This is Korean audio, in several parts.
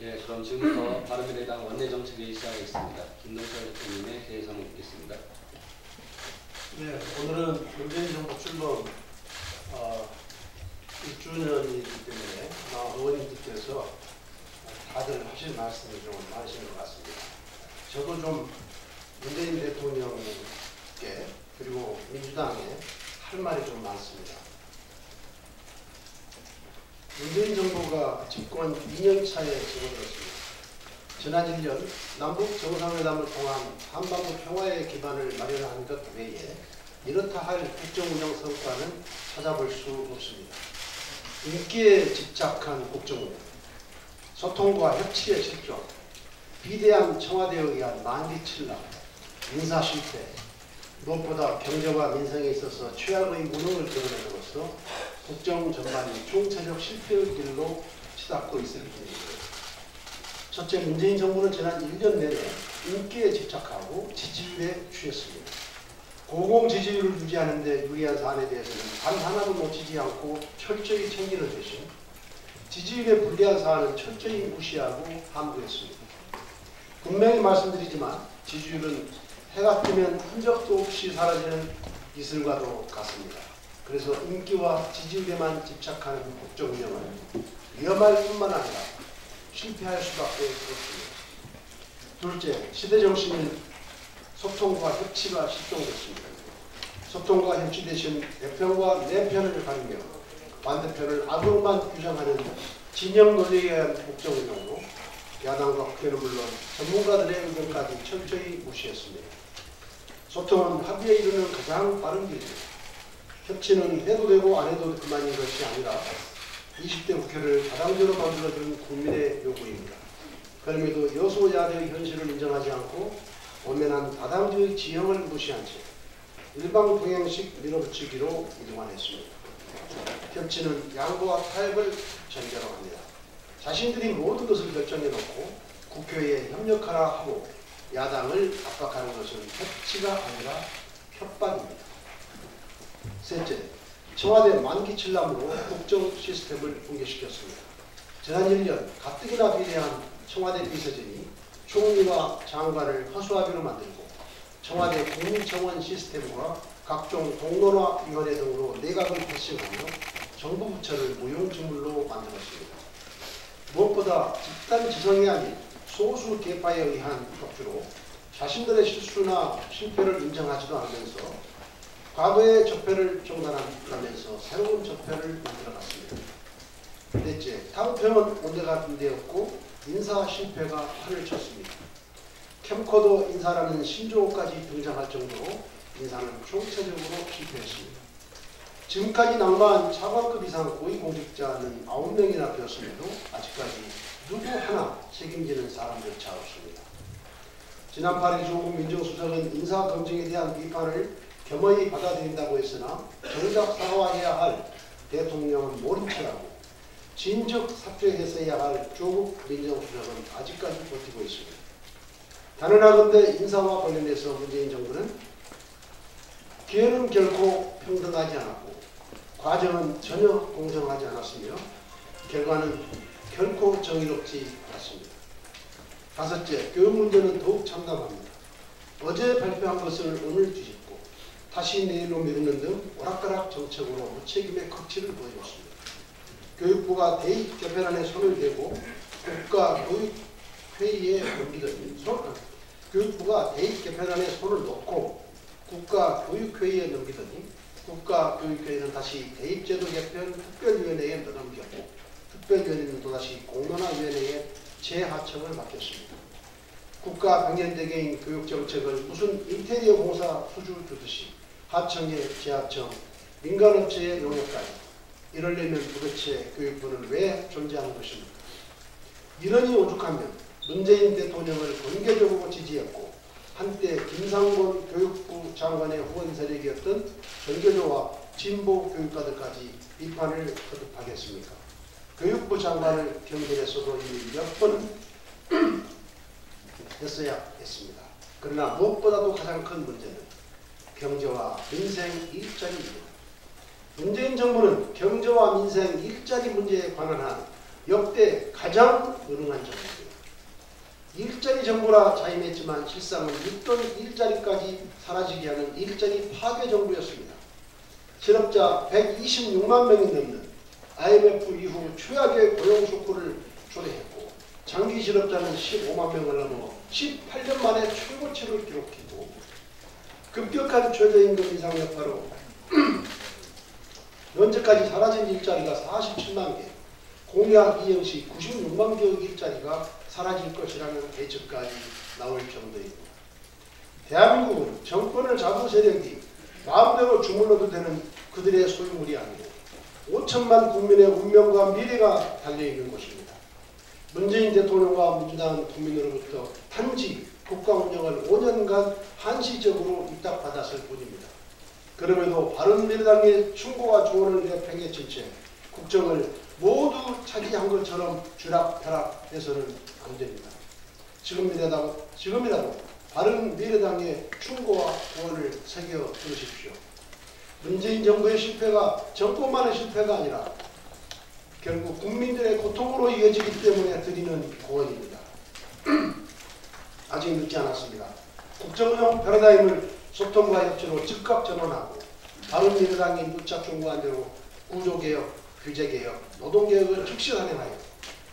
예, 그럼 지금부터 바른미래당 원내정책회의 시작하겠습니다. 김동철 대표님의 대해서는 묻겠습니다. 네, 오늘은 문재인 정부 출범 어, 1주년이기 때문에 아마 의원님들께서 다들 하실 말씀이 좀 많으신 것 같습니다. 저도 좀 문재인 대통령께 그리고 민주당에 할 말이 좀 많습니다. 문재인 정부가 집권 2년 차에 접어들었습니다. 지난 1년 남북 정상회담을 통한 한반도 평화의 기반을 마련한 것 외에 이렇다 할 국정운영 성과는 찾아볼 수 없습니다. 인기에 집착한 국정운영, 소통과 협치의 실종, 비대한 청와대에 의한 만기칠락, 인사 실패, 무엇보다 경제와 민생에 있어서 최악의 무능을 드러내므로써 국정 전반이 총체적 실패의 길로 치닫고 있을 뿐입니다. 첫째, 문재인 정부는 지난 1년 내내 인기에 집착하고 지지율에 취했습니다. 고공 지지율을 유지하는 데 유리한 사안에 대해서는 단 하나도 놓치지 않고 철저히 챙기는 대신 지지율에 불리한 사안은 철저히 무시하고 함구했습니다. 분명히 말씀드리지만 지지율은 해가 뜨면 흔적도 없이 사라지는 이슬과도 같습니다. 그래서 인기와 지지율에만 집착하는 국정 운영은 위험할 뿐만 아니라 실패할 수밖에 없습니다. 둘째, 시대 정신인 소통과 협치가 실종됐습니다. 소통과 협치 대신 내 편과 내 편을 가리며 반대편을 악으로만 규정하는 진영 논리에 의한 국정 운영으로 야당과 국회는 물론 전문가들의 의견까지 철저히 무시했습니다. 소통은 합의에 이르는 가장 빠른 길입니다. 협치는 해도 되고 안 해도 그만인 것이 아니라 20대 국회를 다당제로 만들어준 국민의 요구입니다. 그럼에도 여소야대의 현실을 인정하지 않고 오면한 다당제의 지형을 무시한 채 일방통행식 밀어붙이기로 이동만 했습니다. 협치는 양보와 타협을 전제로 합니다. 자신들이 모든 것을 결정해놓고 국회에 협력하라 하고 야당을 압박하는 것은 협치가 아니라 협박입니다. 셋째, 청와대 만기 칠람으로 국정 시스템을 붕괴시켰습니다. 지난 1년 가뜩이나 비대한 청와대 비서진이 총리와 장관을 허수아비로 만들고 청와대 국민청원 시스템과 각종 공론화위원회 등으로 내각을 패싱하며 정부 부처를 무용지물로 만들었습니다. 무엇보다 집단 지성이 아닌 소수 계파에 의한 격주로 자신들의 실수나 실패를 인정하지도 않으면서 과거의 적폐를 종단하면서 새로운 적폐를 만들어갔습니다. 넷째, 탕평은 온데가 빈대였고 인사 실패가 판을 쳤습니다. 캠코더 인사라는 신조어까지 등장할 정도로 인사는 총체적으로 실패했습니다. 지금까지 낭만 차관급 이상 고위공직자는 9명이나 되었음에도 아직까지 누구 하나 책임지는 사람조차 없습니다. 지난 8일 조국 민정수석은 인사검증에 대한 비판을 겸허히 받아들인다고 했으나 정작 사과해야 할 대통령은 모른 채하고 진즉 사퇴했어야 할 조국 민정수석은 아직까지 버티고 있습니다. 단언하건대 인사와 관련해서 문재인 정부는 기회는 결코 평등하지 않았고 과정은 전혀 공정하지 않았으며 결과는 결코 정의롭지 않았습니다. 다섯째, 교육 문제는 더욱 참담합니다. 어제 발표한 것을 오늘 뒤집고 다시 내일로 미루는 등 오락가락 정책으로 무책임의 극치를 보여줬습니다. 교육부가 대입 개편안에 손을 대고 국가 교육회의에 넘기더니 손, 교육부가 대입 개편안에 손을 놓고 국가 교육회의에 넘기더니 국가 교육회의는 다시 대입제도 개편 특별위원회에 넘겼고 특별위원회는 또다시 공론화위원회에 재하청을 맡겼습니다. 국가 병행대계인 교육정책을 무슨 인테리어 공사 수주 두듯이 하청에 재하청, 민간업체의 용역까지 이러려면 도대체 교육부는 왜 존재하는 것입니까? 이러니 오죽하면 문재인 대통령을 공개적으로 지지했고 한때 김상곤 교육부 장관의 후원 세력이었던 전교조와 진보 교육가들까지 비판을 거듭하겠습니까? 교육부 장관을 경질했어도 이미 몇번 했어야 했습니다. 그러나 무엇보다도 가장 큰 문제는 경제와 민생 일자리입니다. 문재인 정부는 경제와 민생 일자리 문제에 관한 한 역대 가장 무능한 정부입니다. 일자리 정부라 자임했지만 실상은 있던 일자리까지 사라지게 하는 일자리 파괴 정부였습니다. 실업자 126만 명이 넘는 IMF 이후 최악의 고용 쇼크를 초래했고 장기 실업자는 15만 명을 넘어 18년 만에 최고치를 기록했고 급격한 최저임금 인상 여파로 현재까지 사라진 일자리가 47만 개, 공약 이행 시 96만 개의 일자리가 사라질 것이라는 예측까지 나올 정도입니다. 대한민국은 정권을 잡은 세력이 마음대로 주물러도 되는 그들의 소유물이 아니고 5천만 국민의 운명과 미래가 달려있는 것입니다. 문재인 대통령과 민주당은 국민으로부터 단지 국가 운영을 5년간 한시적으로 위탁받았을 뿐입니다. 그럼에도 바른미래당의 충고와 조언을 내팽개 친 채 국정을 모두 차지한 것처럼 쥐락펴락해서는 안 됩니다. 지금이라도, 지금이라도 바른미래당의 충고와 조언을 새겨 들으십시오. 문재인 정부의 실패가 정권만의 실패가 아니라 결국 국민들의 고통으로 이어지기 때문에 드리는 고언입니다. 아직 늦지 않았습니다. 국정운영 패러다임을 소통과 협치로 즉각 전환하고 바른미래당이 무척 충고한 대로 구조개혁, 규제개혁, 노동개혁을 즉시 단행하여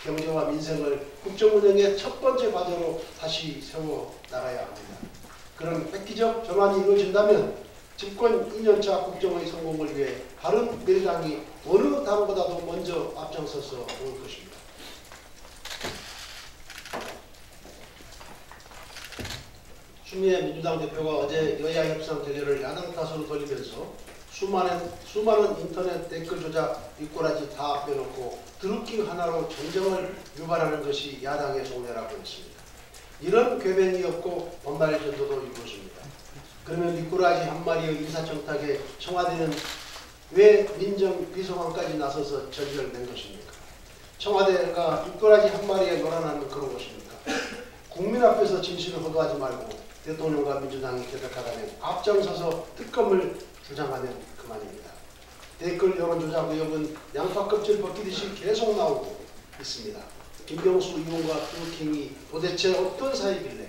경제와 민생을 국정운영의 첫 번째 과제로 다시 세워 나가야 합니다. 그런 획기적 전환이 이루어진다면 집권 2년차 국정의 성공을 위해 바른 미래당이 어느 당보다도 먼저 앞장서서 올 것입니다. 추미애 민주당 대표가 어제 여야 협상 대결을 야당 탓으로 돌리면서 수많은, 수많은 인터넷 댓글 조작, 윗꼬라지 다 빼놓고 드루킹 하나로 전쟁을 유발하는 것이 야당의 속내라고 했습니다. 이런 궤변이 없고 번발 전도도 이루어집니다. 그러면 미꾸라지 한 마리의 인사청탁에 청와대는 왜 민정 비서관까지 나서서 전결된 것입니까? 청와대가 미꾸라지 한 마리에 놀아나는 그런 것입니까? 국민 앞에서 진실을 호도하지 말고 대통령과 민주당이 개혁하다면 앞장서서 특검을 주장하면 그만입니다. 댓글 여론조작 의혹은 양파 껍질 벗기듯이 계속 나오고 있습니다. 김경수 의원과 드루킹이 도대체 어떤 사이길래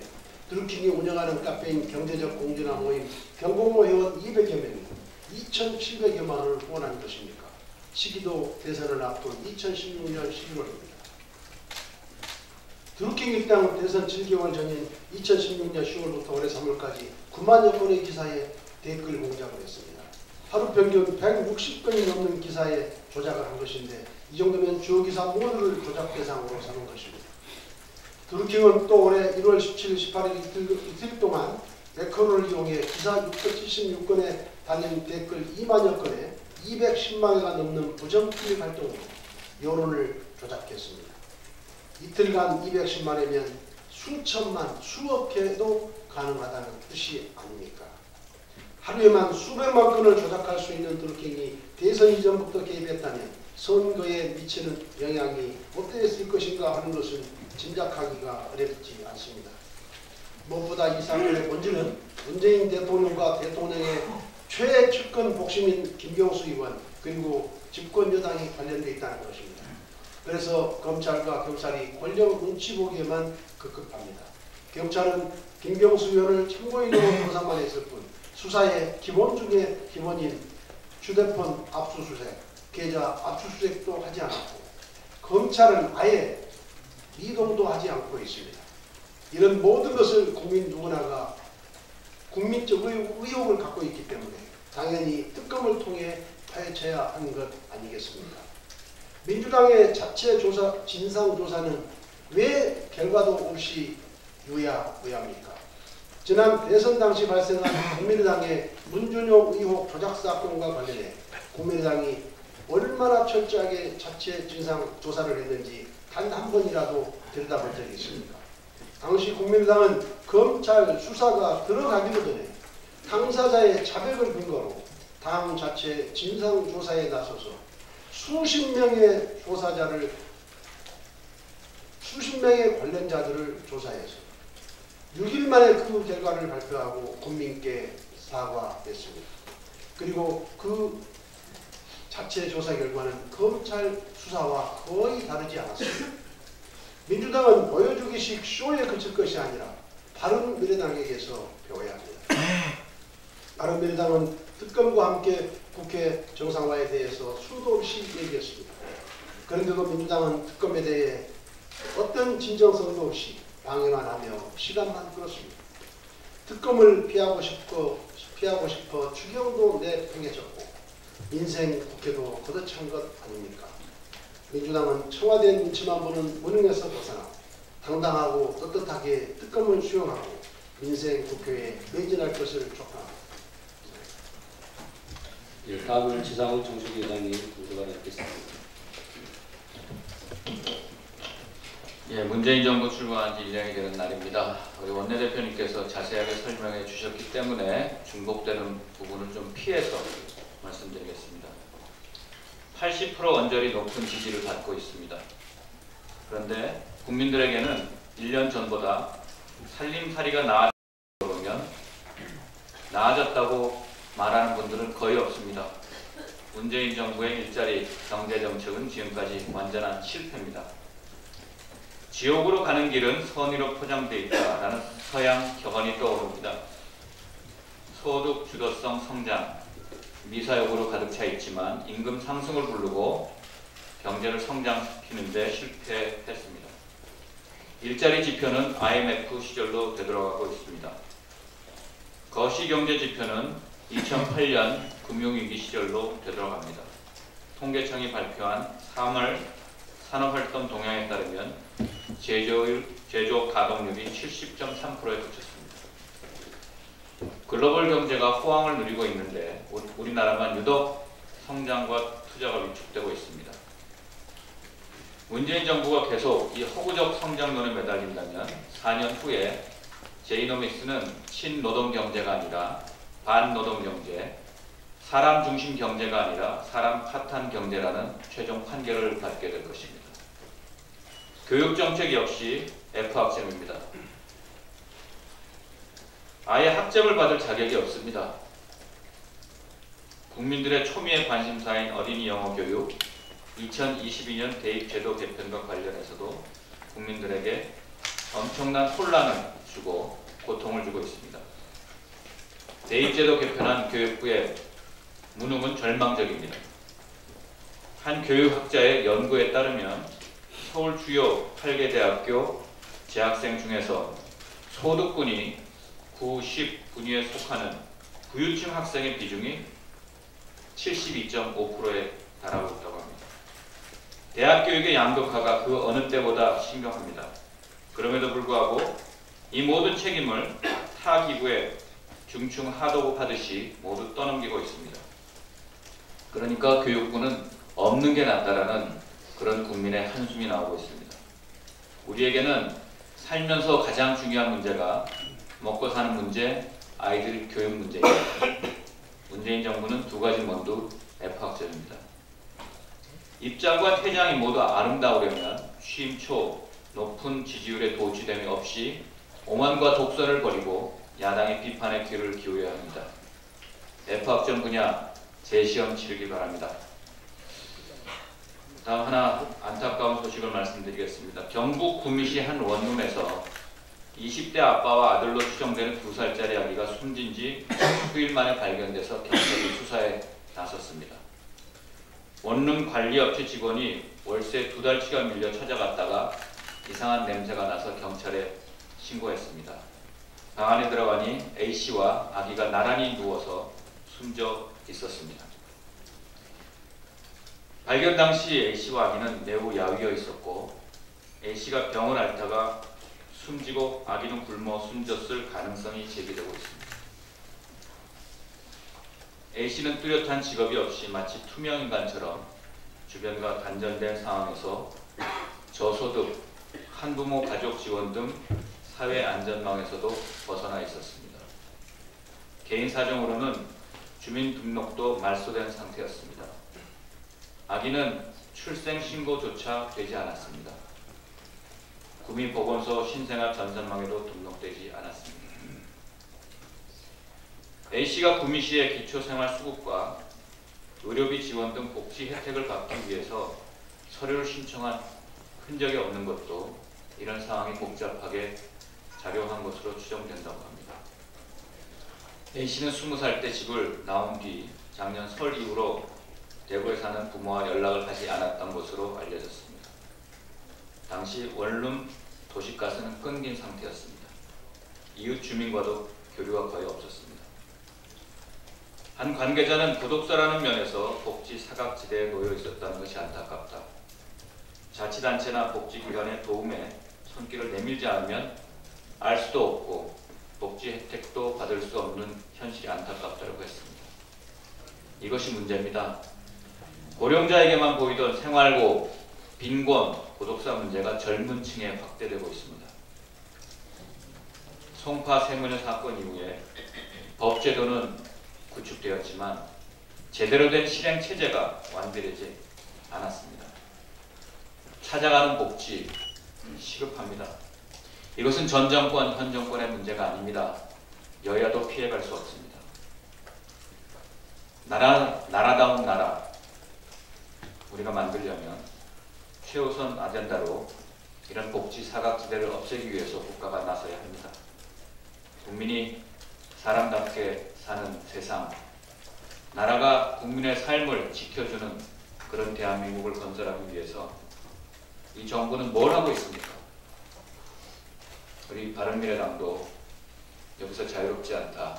드루킹이 운영하는 카페인 경제적 공존화 모임 경공모 회원 200여 명이 2,700여만 원을 후원한 것입니까? 시기도 대선을 앞둔 2016년 11월입니다. 드루킹 입당 대선 7개월 전인 2016년 10월부터 올해 3월까지 9만여 건의 기사에 댓글 공작을 했습니다. 하루 평균 160건이 넘는 기사에 조작을 한 것인데 이 정도면 주요 기사 모두를 조작 대상으로 삼은 것입니다. 드루킹은 또 올해 1월 17일, 18일 이틀, 이틀 동안 매크로를 이용해 기사 676건에 달린 댓글 2만여 건에 210만회가 넘는 부정 클릭 활동으로 여론을 조작했습니다. 이틀간 210만 회면 수천만, 수억 회도 가능하다는 뜻이 아닙니까? 하루에만 수백만 건을 조작할 수 있는 드루킹이 대선 이전부터 개입했다면 선거에 미치는 영향이 어떠했을 것인가 하는 것은 짐작하기가 어렵지 않습니다. 무엇보다 이 사건의 본질은 문재인 대통령과 대통령의 최측근 복심인 김경수 의원 그리고 집권 여당이 관련되어 있다는 것입니다. 그래서 검찰과 경찰이 권력 눈치 보기에만 급급합니다. 경찰은 김경수 의원을 참고인으로 조사만 했을 뿐 수사의 기본 중에 기본인 휴대폰 압수수색, 계좌 압수수색도 하지 않았고 검찰은 아예 이동도 하지 않고 있습니다. 이런 모든 것을 국민 누구나가 국민적 의- 의혹을 갖고 있기 때문에 당연히 특검을 통해 파헤쳐야 하는 것 아니겠습니까? 민주당의 자체 조사 진상 조사는 왜 결과도 없이 유야무야합니까? 지난 대선 당시 발생한 국민의당의 문준용 의혹 조작 사건과 관련해 국민의당이 얼마나 철저하게 자체 진상 조사를 했는지 단 한 번이라도 들여다본 적이 있습니까? 당시 국민의당은 검찰 수사가 들어가기도 전에 당사자의 자백을 근거로 당 자체 진상 조사에 나서서 수십 명의 조사자를 수십 명의 관련자들을 조사해서 6일 만에 그 결과를 발표하고 국민께 사과했습니다. 그리고 그 자체 조사 결과는 검찰 수사와 거의 다르지 않았습니다. 민주당은 보여주기식 쇼에 그칠 것이 아니라 바른 미래당에게서 배워야 합니다. 바른 미래당은 특검과 함께 국회 정상화에 대해서 수도 없이 얘기했습니다. 그런데도 민주당은 특검에 대해 어떤 진정성도 없이 방해만 하며 시간만 끌었습니다. 특검을 피하고 싶고 피하고 싶어 추경도 내팽개쳤고 인생 국회도 걷어찬 것 아닙니까? 민주당은 청와대 눈치만 보는 무능에서 벗어나 당당하고 떳떳하게 특검을 수용하고 민생 국회에 매진할 것을 촉구합니다. 예, 다음은 지상훈 정책위원장님 분석을 하겠습니다. 예, 문재인 정부 출범한 지 1년이 되는 날입니다. 우리 원내대표님께서 자세하게 설명해 주셨기 때문에 중복되는 부분을 좀 피해서 말씀드리겠습니다. 80% 언저리 높은 지지를 받고 있습니다. 그런데 국민들에게는 1년 전보다 살림살이가 나아졌다고 말하는 분들은 거의 없습니다. 문재인 정부의 일자리 경제 정책은 지금까지 완전한 실패입니다. 지옥으로 가는 길은 선의로 포장되어 있다라는 서양 격언이 떠오릅니다. 소득 주도성 성장, 미사역으로 가득 차 있지만 임금 상승을 부르고 경제를 성장시키는데 실패했습니다. 일자리 지표는 IMF 시절로 되돌아가고 있습니다. 거시경제 지표는 2008년 금융위기 시절로 되돌아갑니다. 통계청이 발표한 3월 산업활동 동향에 따르면 제조율, 제조업 가동률이 70.3%에 그쳤습니다. 글로벌 경제가 호황을 누리고 있는데 우- 우리나라만 유독 성장과 투자가 위축되고 있습니다. 문재인 정부가 계속 이 허구적 성장론에 매달린다면 4년 후에 제이노믹스는 친노동 경제가 아니라 반노동 경제, 사람 중심 경제가 아니라 사람 파탄 경제라는 최종 판결을 받게 될 것입니다. 교육 정책 역시 F 학생입니다. 아예 학점을 받을 자격이 없습니다. 국민들의 초미의 관심사인 어린이 영어 교육 2022년 대입 제도 개편과 관련해서도 국민들에게 엄청난 혼란을 주고 고통을 주고 있습니다. 대입 제도 개편한 교육부의 무능은 절망적입니다. 한 교육학자의 연구에 따르면 서울 주요 8개 대학교 재학생 중에서 소득군이 9, 10 분위에 속하는 부유층 학생의 비중이 72.5%에 달하고 있다고 합니다. 대학 교육의 양극화가 그 어느 때보다 심각합니다. 그럼에도 불구하고 이 모든 책임을 타 기구에 중충 하도급 하듯이 모두 떠넘기고 있습니다. 그러니까 교육부는 없는 게 낫다라는 그런 국민의 한숨이 나오고 있습니다. 우리에게는 살면서 가장 중요한 문제가 먹고 사는 문제, 아이들 교육 문제입니다. 문재인 정부는 두 가지 모두 F학점입니다. 입장과 퇴장이 모두 아름다우려면 취임 초 높은 지지율의 도취됨이 없이 오만과 독선을 버리고 야당의 비판에 귀를 기울여야 합니다. F학점 분야 재시험 치르기 바랍니다. 다음 하나 안타까운 소식을 말씀드리겠습니다. 경북 구미시 한 원룸에서 20대 아빠와 아들로 추정되는 2살짜리 아기가 숨진 지 수일 만에 발견돼서 경찰이 수사에 나섰습니다. 원룸 관리업체 직원이 월세 두 달치가 밀려 찾아갔다가 이상한 냄새가 나서 경찰에 신고했습니다. 방 안에 들어가니 A씨와 아기가 나란히 누워서 숨져 있었습니다. 발견 당시 A씨와 아기는 매우 야위어 있었고 A씨가 병을 앓다가 숨지고 아기는 굶어 숨졌을 가능성이 제기되고 있습니다. A씨는 뚜렷한 직업이 없이 마치 투명인간처럼 주변과 단절된 상황에서 저소득, 한부모 가족 지원 등 사회 안전망에서도 벗어나 있었습니다. 개인 사정으로는 주민등록도 말소된 상태였습니다. 아기는 출생 신고조차 되지 않았습니다. 구민보건소 신생아 전산망에도 등록되지 않았습니다. A씨가 구미시의 기초생활수급과 의료비 지원 등 복지 혜택을 받기 위해서 서류를 신청한 흔적이 없는 것도 이런 상황이 복잡하게 작용한 것으로 추정된다고 합니다. A씨는 20살 때 집을 나온 뒤 작년 설 이후로 대구에 사는 부모와 연락을 하지 않았던 것으로 알려졌습니다. 당시 원룸 도시가스는 끊긴 상태였습니다. 이웃 주민과도 교류가 거의 없었습니다. 한 관계자는 구독자라는 면에서 복지 사각지대에 놓여 있었다는 것이 안타깝다. 자치단체나 복지기관의 도움에 손길을 내밀지 않으면 알 수도 없고 복지 혜택도 받을 수 없는 현실이 안타깝다고 했습니다. 이것이 문제입니다. 고령자에게만 보이던 생활고, 빈곤, 고독사 문제가 젊은 층에 확대되고 있습니다. 송파 세무녀 사건 이후에 법제도는 구축되었지만 제대로 된 실행 체제가 완비되지 않았습니다. 찾아가는 복지 시급합니다. 이것은 전 정권, 현 정권의 문제가 아닙니다. 여야도 피해갈 수 없습니다. 나라, 나라다운 나라 우리가 만들려면 최우선 아젠다로 이런 복지 사각지대를 없애기 위해서 국가가 나서야 합니다. 국민이 사람답게 사는 세상, 나라가 국민의 삶을 지켜주는 그런 대한민국을 건설하기 위해서 이 정부는 뭘 하고 있습니까? 우리 바른미래당도 여기서 자유롭지 않다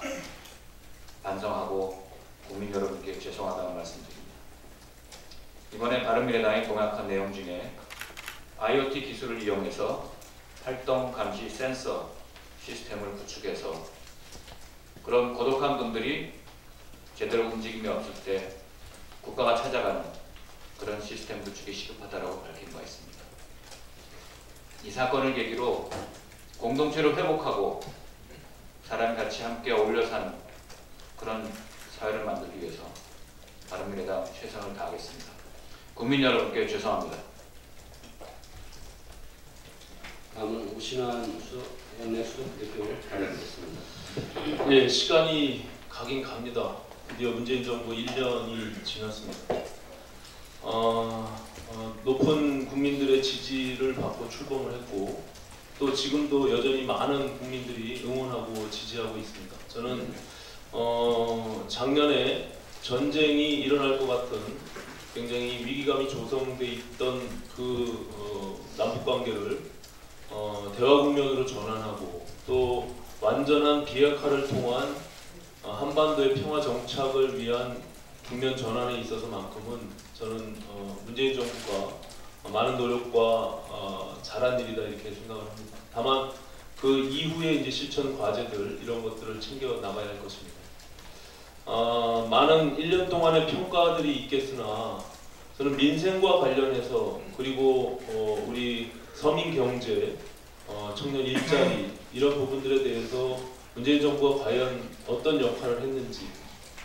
반성하고 국민 여러분께 죄송하다는 말씀드립니다. 이번에 바른미래당이 공약한 내용 중에 IoT 기술을 이용해서 활동 감시 센서 시스템을 구축해서 그런 고독한 분들이 제대로 움직임이 없을 때 국가가 찾아가는 그런 시스템 구축이 시급하다고 밝힌 바 있습니다. 이 사건을 계기로 공동체를 회복하고 사람 같이 함께 어울려 사는 그런 사회를 만들기 위해서 바른미래당 최선을 다하겠습니다. 국민 여러분께 죄송합니다. 다음은 오신환 수 원내 수석 대표를 발언하겠습니다. 예, 시간이 가긴 갑니다. 드디어 문재인 정부 1년이 지났습니다. 어, 어, 높은 국민들의 지지를 받고 출범을 했고 또 지금도 여전히 많은 국민들이 응원하고 지지하고 있습니다. 저는 어, 작년에 전쟁이 일어날 것 같은 굉장히 위기감이 조성돼 있던 그 어, 남북 관계를 어, 대화 국면으로 전환하고 또 완전한 비핵화를 통한 어, 한반도의 평화 정착을 위한 국면 전환에 있어서만큼은 저는 어, 문재인 정부가 많은 노력과 어, 잘한 일이다 이렇게 생각을 합니다. 다만 그 이후에 이제 실천 과제들 이런 것들을 챙겨 나가야 할 것입니다. 어, 많은 1년 동안의 평가들이 있겠으나 저는 민생과 관련해서 그리고 어, 우리 서민 경제, 어, 청년 일자리 이런 부분들에 대해서 문재인 정부가 과연 어떤 역할을 했는지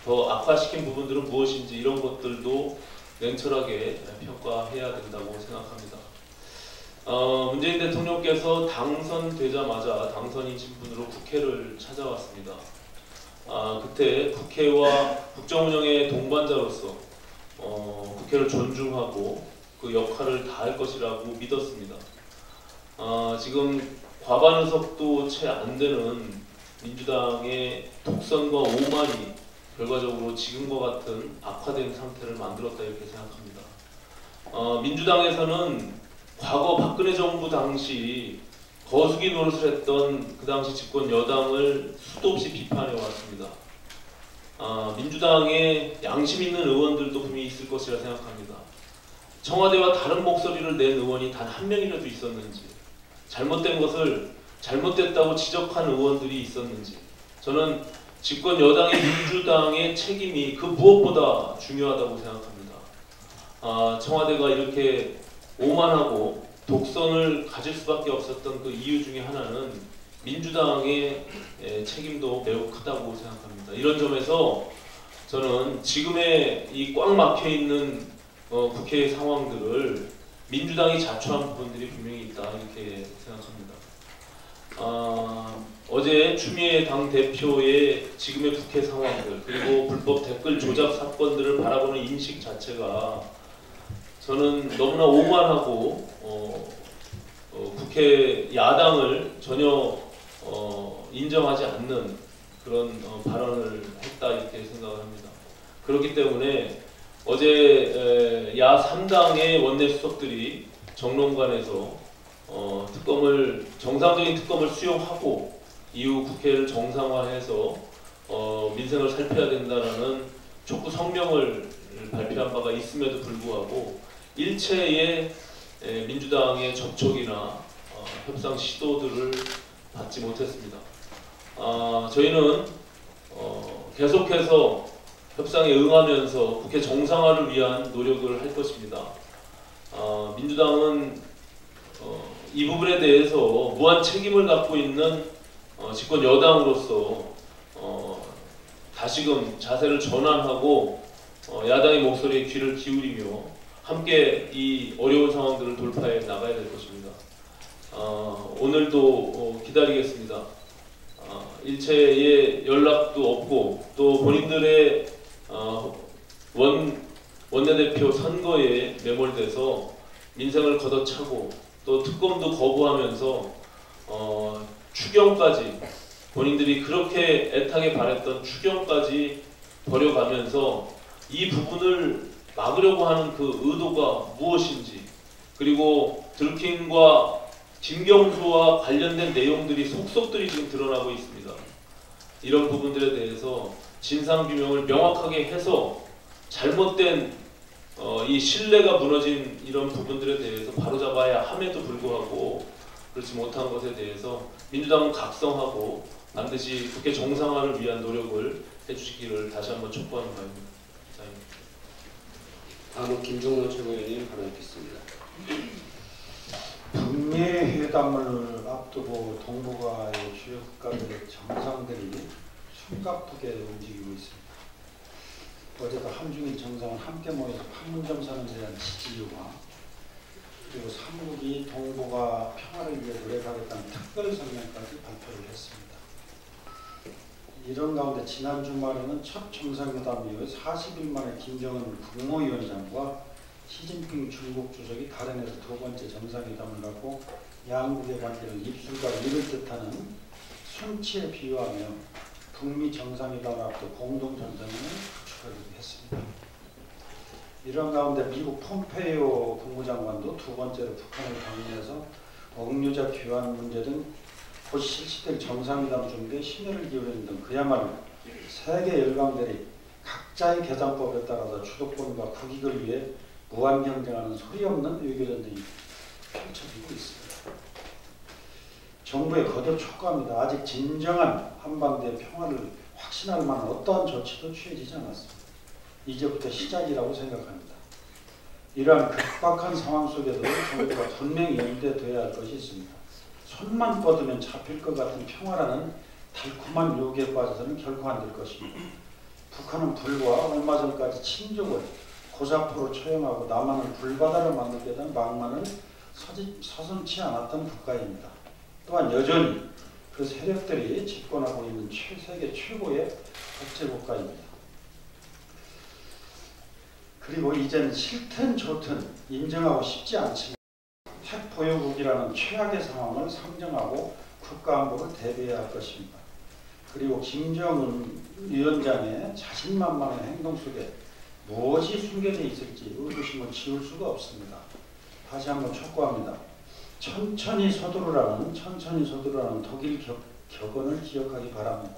더 악화시킨 부분들은 무엇인지 이런 것들도 냉철하게 평가해야 된다고 생각합니다. 어, 문재인 대통령께서 당선되자마자 당선인 신 분으로 국회를 찾아왔습니다. 아, 그때 국회와 국정운영의 동반자로서 어, 국회를 존중하고 그 역할을 다할 것이라고 믿었습니다. 아, 지금 과반 의석도 채 안 되는 민주당의 독선과 오만이 결과적으로 지금과 같은 악화된 상태를 만들었다 이렇게 생각합니다. 어, 민주당에서는 과거 박근혜 정부 당시 거수기 노릇을 했던 그 당시 집권 여당을 수도 없이 비판해 왔습니다. 아, 민주당의 양심 있는 의원들도 분명히 있을 것이라 생각합니다. 청와대와 다른 목소리를 낸 의원이 단 한 명이라도 있었는지, 잘못된 것을 잘못됐다고 지적한 의원들이 있었는지, 저는 집권 여당의 민주당의 책임이 그 무엇보다 중요하다고 생각합니다. 아, 청와대가 이렇게 오만하고 독선을 가질 수밖에 없었던 그 이유 중에 하나는 민주당의 에, 책임도 매우 크다고 생각합니다. 이런 점에서 저는 지금의 이 꽉 막혀 있는 어, 국회 상황들을 민주당이 자초한 부분들이 분명히 있다 이렇게 생각합니다. 아, 어제 추미애 당 대표의 지금의 국회 상황들 그리고 불법 댓글 조작 사건들을 바라보는 인식 자체가 저는 너무나 오만하고 어, 어, 국회 야당을 전혀 어, 인정하지 않는 그런 어, 발언을 했다 이렇게 생각을 합니다. 그렇기 때문에 어제 에, 야 3당의 원내 수석들이 정론관에서 어, 특검을 정상적인 특검을 수용하고 이후 국회를 정상화해서 어, 민생을 살펴야 된다라는 촉구 성명을 발표한 바가 있음에도 불구하고 일체의 에, 민주당의 접촉이나 어, 협상 시도들을 받지 못했습니다. 아, 저희는 어, 계속해서 협상에 응하면서 국회 정상화를 위한 노력을 할 것입니다. 아, 민주당은 어, 이 부분에 대해서 무한 책임을 갖고 있는 어, 집권 여당으로서 어, 다시금 자세를 전환하고 어, 야당의 목소리에 귀를 기울이며 함께 이 어려운 상황들을 돌파해 나가야 될 것입니다. 어, 오늘도 어, 기다리겠습니다. 어, 일체의 연락도 없고 또 본인들의 어, 원 원내대표 선거에 매몰돼서 민생을 걷어차고 또 특검도 거부하면서 어, 추경까지 본인들이 그렇게 애타게 바랬던 추경까지 버려가면서 이 부분을 막으려고 하는 그 의도가 무엇인지 그리고 들킨과 김경수와 관련된 내용들이 속속들이 지금 드러나고 있습니다. 이런 부분들에 대해서 진상 규명을 명확하게 해서 잘못된 어, 이 신뢰가 무너진 이런 부분들에 대해서 바로잡아야 함에도 불구하고 그렇지 못한 것에 대해서 민주당은 각성하고 반드시 국회 정상화를 위한 노력을 해주시기를 다시 한번 촉구하는 바입니다. 다음은 김종로 최고위원님 발언 듣겠습니다. 북미 회담을 앞두고 동북아의 주요 국가들의 정상들이 숨가쁘게 움직이고 있습니다. 어제도 한중일 정상은 함께 모여서 판문점 선언에 대한 지지와 그리고 삼국이 동북아 평화를 위해 노력하겠다는 특별 성명까지 발표를 했습니다. 이런 가운데 지난 주말에는 첫 정상회담 이후 40일 만에 김정은 국무위원장과 시진핑 중국 주석이 다른에서 두 번째 정상회담을 갖고 양국의 관계를 입술과 입을 뜻하는 순치에 비유하며 북미 정상회담 앞두 공동 정상회담을 구축하기도 했습니다. 이런 가운데 미국 폼페이오 국무장관도 두 번째로 북한을 방문해서 억류자 귀환 문제 등 곧 실시될 정상회담 준비에 심혈을 기울이는 등 그야말로 세계 열강들이 각자의 개장법에 따라서 주도권과 국익을 위해 무한 경쟁하는 소리 없는 외교 전쟁이 펼쳐지고 있습니다. 정부의 거듭 촉구합니다. 아직 진정한 한반도의 평화를 확신할 만한 어떠한 조치도 취해지지 않았습니다. 이제부터 시작이라고 생각합니다. 이러한 급박한 상황 속에도 정부가 분명히 연대돼야 할 것이 있습니다. 손만 뻗으면 잡힐 것 같은 평화라는 달콤한 유혹에 빠져서는 결코 안 될 것입니다. 북한은 불과 얼마 전까지 친족을 고사포로 처형하고 남한을 불바다로 만들겠다는 망만을 서슴치 않았던 국가입니다. 또한 여전히 그 세력들이 집권하고 있는 최, 세계 최고의 독재국가입니다. 그리고 이제는 싫든 좋든 인정하고 싶지 않지만 핵 보유국이라는 최악의 상황을 상정하고 국가안보를 대비해야 할 것입니다. 그리고 김정은 위원장의 자신만만한 행동 속에 무엇이 숨겨져 있을지 의구심을 지울 수가 없습니다. 다시 한번 촉구합니다. 천천히 서두르라는 천천히 서두르라는 독일 격, 격언을 기억하기 바랍니다.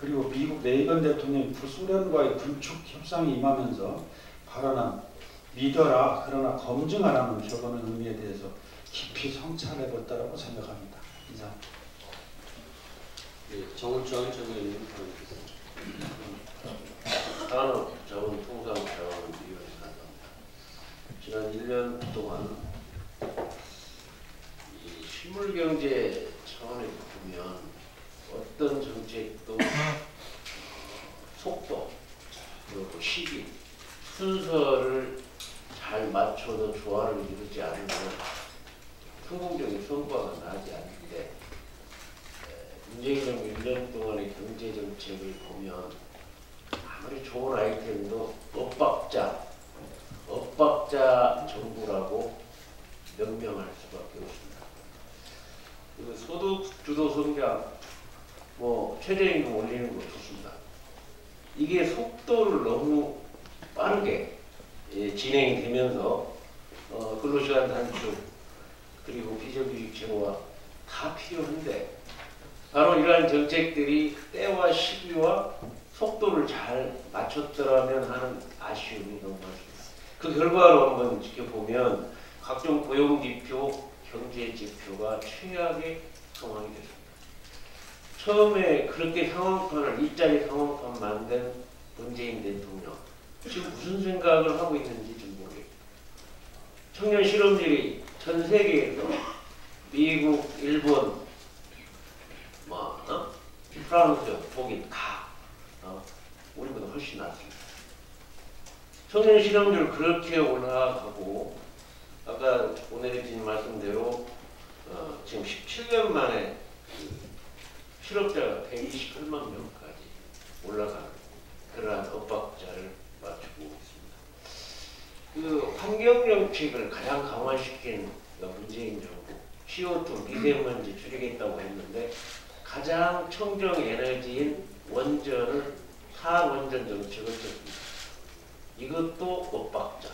그리고 미국 레이건 대통령이 부소련과의 군축 협상이 임하면서 발언한 믿어라 그러나 검증하라는 격언의 의미에 대해서 깊이 성찰해 볼다라고 생각합니다. 이상. 네, 정우천 전 의원님 발언 주세요. 산업 자원 통상 자원 위원회 간사입니다. 지난 1년 동안 이 실물 경제 차원에서 보면 어떤 정책도 속도 그리고 시기 순서를 잘 맞춰서 조화를 이루지 않으면 성공적인 성과가 나지 않는데 에, 문재인 정부 1년 동안의 경제 정책을 보면 아무리 좋은 아이템도 엇박자, 엇박자 정부라고 명명할 수밖에 없습니다. 그리고 소득 주도 성장, 뭐 최저임금 올리는 거 좋습니다. 이게 속도를 너무 빠르게 예, 진행이 되면서 어, 근로시간 단축 그리고 비정규직 제도화 다 필요한데 바로 이러한 정책들이 때와 시기와 속도를 잘 맞췄더라면 하는 아쉬움이 너무 많습니다. 그 결과로 한번 지켜보면 각종 고용 지표, 경제 지표가 최악의 상황이 됐습니다. 처음에 그렇게 상황판을 일자리 상황판 만든 문재인 대통령 지금 무슨 생각을 하고 있는지 좀 모르겠어요. 청년 실업률이 전 세계에서 미국, 일본, 뭐 어? 프랑스, 독일 다 어, 우리보다 훨씬 낫습니다. 청년 실업률 그렇게 올라가고 아까 오내진 말씀대로 어, 지금 17년 만에 그 실업자가 128만 명까지 올라가는 그러한 엇박자를. 그 환경 정책을 가장 강화시킨 그 문재인 정부 CO2 미세먼지 줄이겠다고 했는데 가장 청정 에너지인 원전을 탈원전 정책을 쳤습니다. 이것도 엇박자.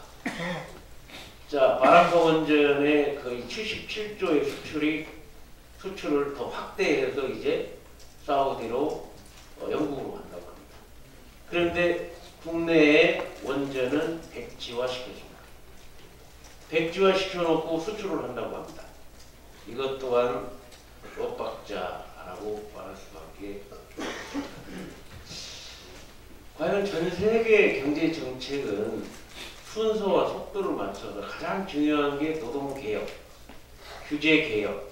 자, 바람파 원전의 거의 77조의 수출이 수출을 더 확대해서 이제 사우디로 어, 영국으로 간다고 합니다. 그런데 국내의 원전은 백지화 시켜줍니다. 백지화 시켜놓고 수출을 한다고 합니다. 이것 또한 엇박자라고 말할 수밖에. 과연 전 세계 경제 정책은 순서와 속도를 맞춰서 가장 중요한 게 노동개혁, 규제개혁,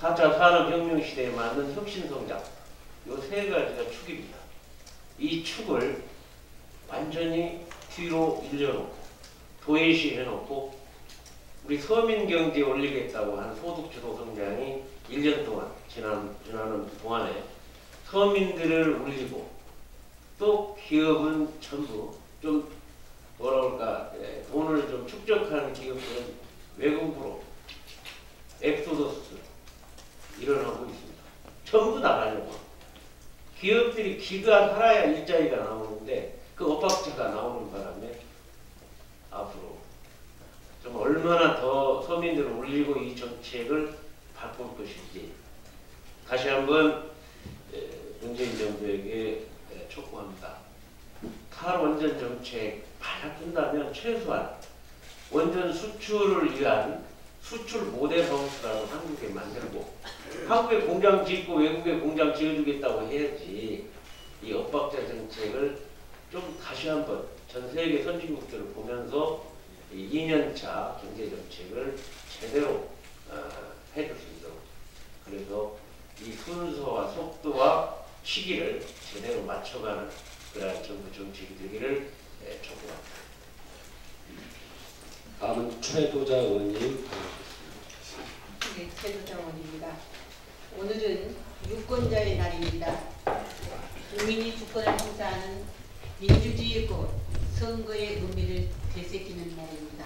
4차 산업혁명 시대에 맞는 혁신성장 이세 가지가 축입니다. 이 축을 완전히 뒤로 밀려놓고 도외시 해놓고 우리 서민 경제 올리겠다고 한 소득 주도 성장이 1년 동안 지난 지나는 동안에 서민들을 울리고 또 기업은 전부 좀 그럴까 예, 돈을 좀 축적하는 기업들은 외국으로 엑소더스 일어나고 있습니다. 전부 나가려고. 기업들이 기가 살아야 일자리가 나오는데 그 엇박자가 나오는 바람에 앞으로 좀 얼마나 더 서민들을 울리고 이 정책을 바꿀 것인지 다시 한번 에, 문재인 정부에게 에, 촉구합니다. 탈원전 정책 받아준다면 최소한 원전 수출을 위한 수출 모델 하우스라고 한국에 만들고 한국에 공장 짓고 외국에 공장 지어주겠다고 해야지 이 엇박자 정책을 좀 다시 한번 전 세계 선진국들을 보면서 이 2년차 경제 정책을 제대로 어, 해줄 수 있도록 그래서 이 순서와 속도와 시기를 제대로 맞춰가는 그러한 정부 정책이 되기를 예, 촉구합니다. 다음은 최도자 의원님 네, 최도정원입니다. 오늘은 유권자의 날입니다. 국민이 주권을 행사하는 민주주의의 꽃, 선거의 의미를 되새기는 날입니다.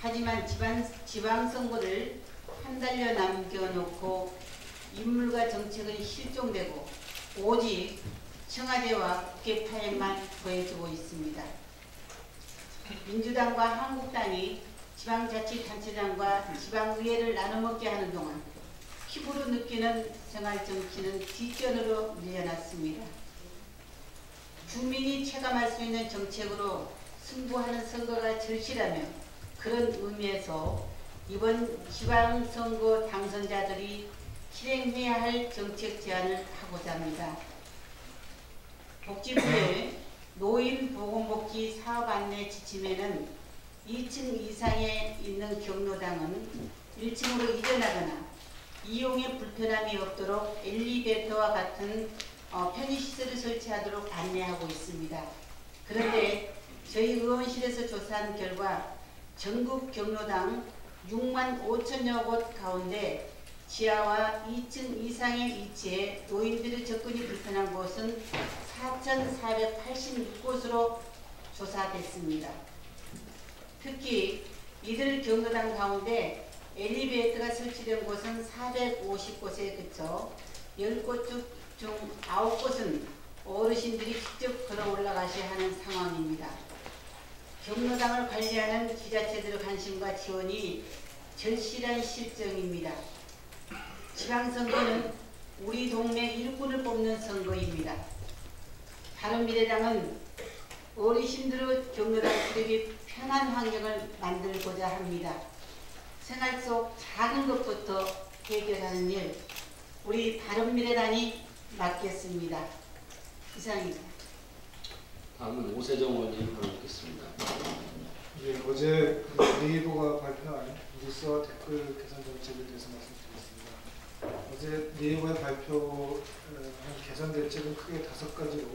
하지만 지방, 지방선거를 한 달여 남겨놓고 인물과 정책은 실종되고 오직 청와대와 국회 파행만 더해지고 있습니다. 민주당과 한국당이 지방자치단체장과 지방의회를 나눠먹게 하는 동안 피부로 느끼는 생활정치는 뒷전으로 밀려났습니다. 주민이 체감할 수 있는 정책으로 승부하는 선거가 절실하며 그런 의미에서 이번 지방선거 당선자들이 실행해야 할 정책 제안을 하고자 합니다. 복지부의 노인 보건복지 사업 안내 지침에는 2층 이상에 있는 경로당은 1층으로 이전하거나 이용에 불편함이 없도록 엘리베이터와 같은 어, 편의시설을 설치하도록 안내하고 있습니다. 그런데 저희 의원실에서 조사한 결과 전국 경로당 6만 5천여 곳 가운데 지하와 2층 이상의 위치에 노인들의 접근이 불편한 곳은 4,486곳으로 조사됐습니다. 특히 이들 경로당 가운데 엘리베이터가 설치된 곳은 450곳에 그쳐 10곳 중 9곳은 어르신들이 직접 걸어 올라가셔야 하는 상황입니다. 경로당을 관리하는 지자체들의 관심과 지원이 절실한 실정입니다. 지방선거는 우리 동네 일꾼을 뽑는 선거입니다. 바른미래당은 어르신들의 경로당 출입이 편한 환경을 만들고자 합니다. 생활 속 작은 것부터 해결하는 일, 우리 바른미래당이 맡겠습니다. 이상입니다. 다음은 오세정 의원님 발언하겠습니다. 예, 어제 그 네이버가 발표한 뉴스와 댓글 개선 정책에 대해서 말씀드리겠습니다. 어제 네이버의 발표한 개선 대책은 크게 다섯 가지로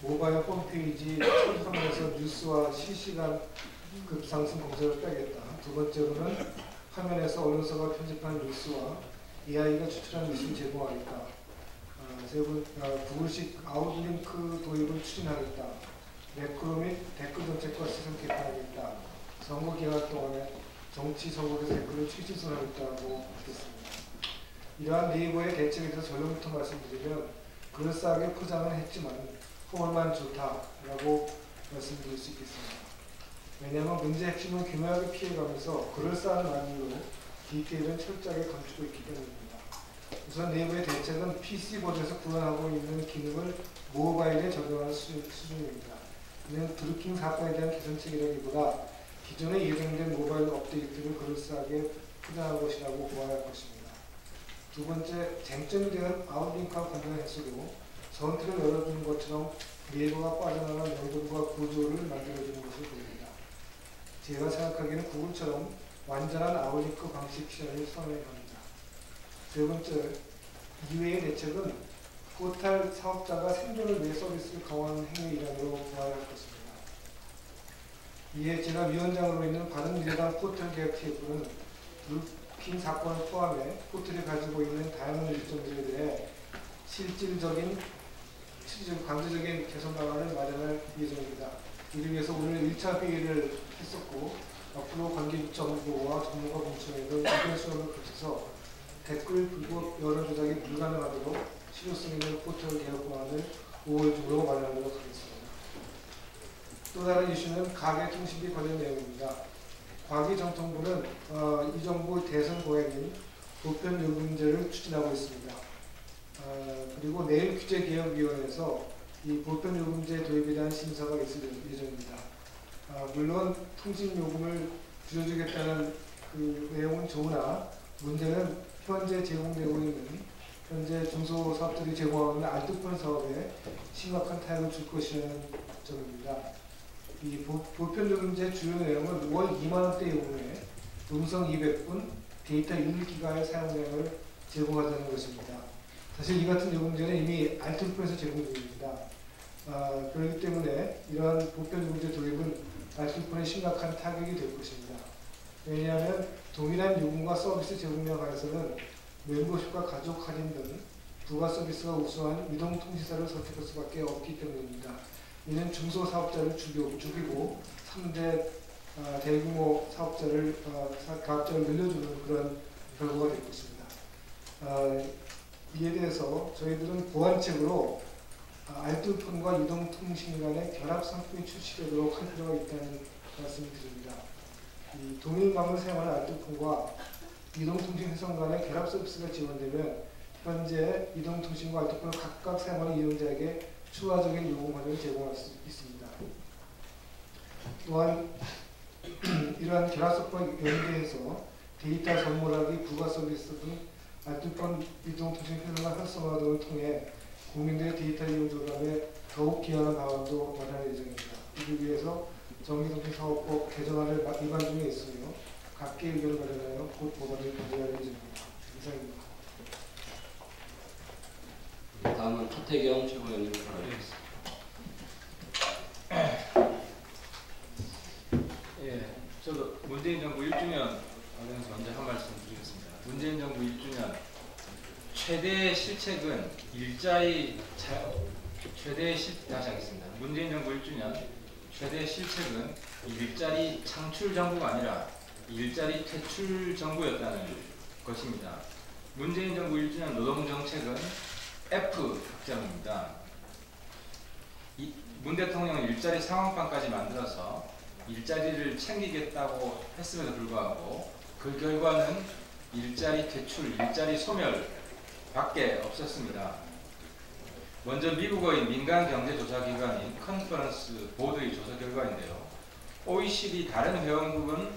모바일 홈페이지 첨성에서 뉴스와 실시간 급상승 검색을 빼겠다. 두 번째로는 화면에서 언론사가 편집한 뉴스와 AI가 추출한 뉴스를 제공하겠다. 아, 세 번, 아, 구글식 outlink 도입을 추진하겠다. 매크로 및 댓글 정책과 시선 개편하겠다. 선거 기간 동안에 정치 선거의 댓글을 최신순 하겠다고 했습니다. 이러한 네이버의 대책에 대해서 결론부터 말씀드리면 그럴싸하게 포장은 했지만 후원만 좋다라고 말씀드릴 수 있겠습니다. 왜냐하면 문제 핵심은 교묘하게 피해가면서 그럴싸한 말로 디테일은 철저하게 감추고 있기 때문입니다. 우선 네이버의 대책은 PC 버전에서 구현하고 있는 기능을 모바일에 적용하는 수, 수준입니다. 이는 드루킹 사건에 대한 개선책이라기보다 기존에 예정된 모바일 업데이트를 그럴싸하게 포장한 것이라고 보아야 할 것입니다. 두 번째, 쟁점이 되는 outlink와 관련해서도 전틀을 열어주는 것처럼 네이버가 빠져나간 명분과 구조를 만들어주는 것을 보입니다. 제가 생각하기에는 구글처럼 완전한 outlink 방식 시연을 선호합니다. 세 번째, 이외의 대책은 포털 사업자가 생존을 위해 서비스를 강화하는 행위의 일환으로 보아야 할 것입니다. 이에 제가 위원장으로 있는 바른미래당 포털 개혁 TF는 루핑 사건을 포함해 포털이 가지고 있는 다양한 일정들에 대해 실질적인 실질적 강제적인 개선 방안을 마련할 예정입니다. 이를 위해서 오늘 1차 회의를 했었고 앞으로 관계부처와 전문가 공청회 등 의견 수업을 거쳐서 댓글 불법 여론 조작이 불가능하도록 실효성 있는 포털 개혁 방안을 5월 중으로 마련하도록 하겠습니다. 또 다른 이슈는 가계통신비 관련 내용입니다. 과기정통부는 어, 이 정부 대선 고행인 보편 요금제를 추진하고 있습니다. 어, 그리고 내일 규제개혁위원회에서 이 보편 요금제 도입에 대한 심사가 있을 예정입니다. 아, 물론 통신 요금을 줄여주겠다는 그 내용은 좋으나 문제는 현재 제공되고 있는 현재 중소사업들이 제공하는 알뜰폰 사업에 심각한 타격을 줄 것이라는 점입니다. 이 보, 보편요금제 주요 내용은 월 2만 원대 요금에 음성 200분, 데이터 1기가의 사용량을 제공하자는 것입니다. 사실 이 같은 요금제는 이미 알뜰폰에서 제공 중입니다. 아, 그렇기 때문에 이러한 보편 요금제 도입은 알뜰폰에 심각한 타격이 될 것입니다. 왜냐하면 동일한 요금과 서비스 제공량에 관해서는 멤버십과 가족 할인 등 부가 서비스가 우수한 이동통신사를 선택할 수밖에 없기 때문입니다. 이는 중소사업자를 죽이고, 죽이고 3대 아, 대규모 사업자를 아, 사- 가업자를 늘려주는 그런 결과가 될 것입니다. 아, 이에 대해서 저희들은 보완책으로 아, 알뜰폰과 이동통신 간의 결합 상품이 출시되도록 할 필요가 있다는 말씀을 드립니다. 이 동일망을 사용하는 알뜰폰과 이동통신 회선 간의 결합 서비스가 지원되면 현재 이동통신과 알뜰폰을 각각 사용하는 이용자에게 추가적인 요금 할인을 제공할 수 있습니다. 또한 이러한 결합석과 연계해서 데이터 선물하기, 부가 서비스 등 알뜰폰 이동통신 회선과 활성화 등을 통해 국민들의 데이터 이용 조감에 더욱 기여하는 방안도 마련할 예정입니다. 이를 위해서 정기통신사업법 개정안을 마- 입안 중에 있으며 각계 의견을 마련하여 곧 법안을 발의할 예정입니다. 이상입니다. 다음은 하태경 최고위원님 발언하겠습니다. 예, 저도 문재인 정부 1주년 관련해서 먼저 한 말씀 드리겠습니다. 문재인 정부 1주년 최대 실책은 일자리 자, 최대 실 다시 하겠습니다. 문재인 정부 1주년 최대 실책은 일자리 창출 정부가 아니라 일자리 퇴출 정부였다는 것입니다. 문재인 정부 1주년 노동 정책은 F 극장입니다. 이, 문 대통령은 일자리 상황판까지 만들어서 일자리를 챙기겠다고 했음에도 불구하고 그 결과는 일자리 퇴출, 일자리 소멸 밖에 없었습니다. 먼저 미국의 민간 경제 조사 기관인 컨퍼런스 보드의 조사 결과인데요. OECD 다른 회원국은